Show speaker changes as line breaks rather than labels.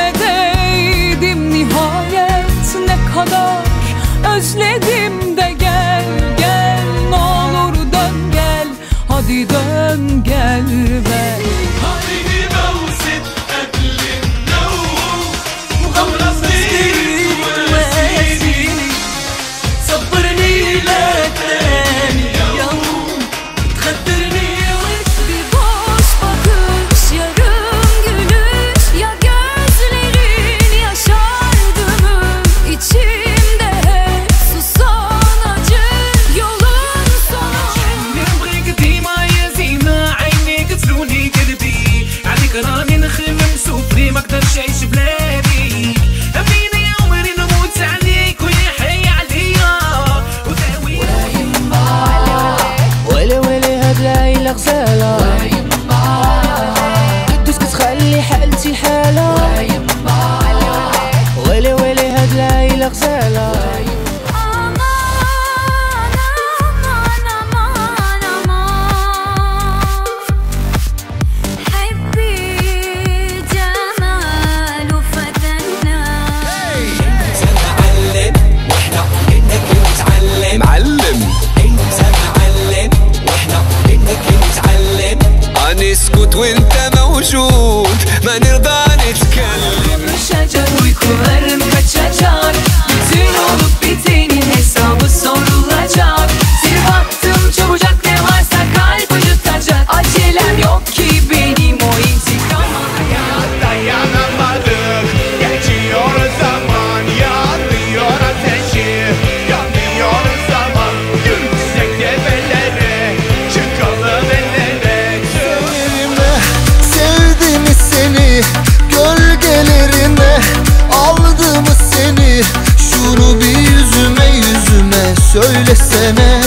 görmedeydim nihayet ne
kadar özledim عليك راني نخمم مسوفري ما قدرش عيش بلادي. أميني عمري نموت عليك ويحيى عليا. وداوي.
ولا يما ويلي ويلي هاد العيلة غزالة. ولا يما قدوس كتخلي حالتي حالة. ولا يما ويلي ويلي هاد العيلة غزالة.
وانت موجود. ما نرضى
deme.